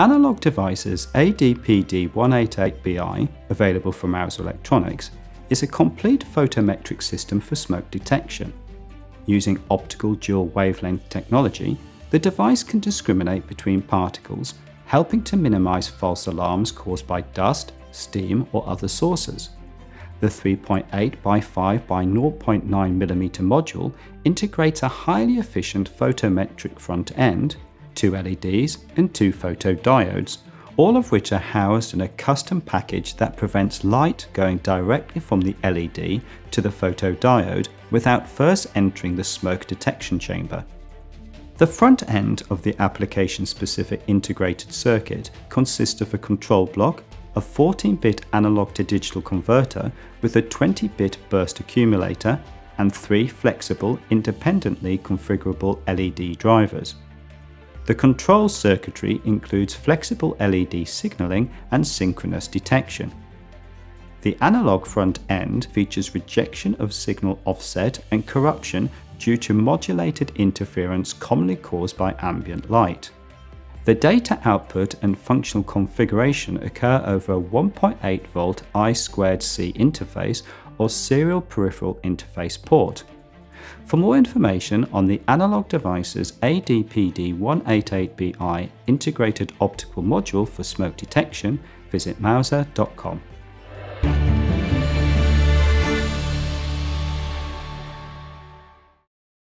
Analog Devices ADPD188BI, available from Mouser Electronics, is a complete photometric system for smoke detection. Using optical dual wavelength technology, the device can discriminate between particles, helping to minimize false alarms caused by dust, steam, or other sources. The 3.8 by 5 by 0.9 mm module integrates a highly efficient photometric front end, two LEDs, and two photodiodes, all of which are housed in a custom package that prevents light going directly from the LED to the photodiode without first entering the smoke detection chamber. The front end of the application-specific integrated circuit consists of a control block, a 14-bit analog to digital converter with a 20-bit burst accumulator, and three flexible, independently configurable LED drivers. The control circuitry includes flexible LED signaling and synchronous detection. The analog front end features rejection of signal offset and corruption due to modulated interference commonly caused by ambient light. The data output and functional configuration occur over a 1.8 volt I2C interface or serial peripheral interface port. For more information on the Analog Devices ADPD188BI integrated optical module for smoke detection, visit mouser.com.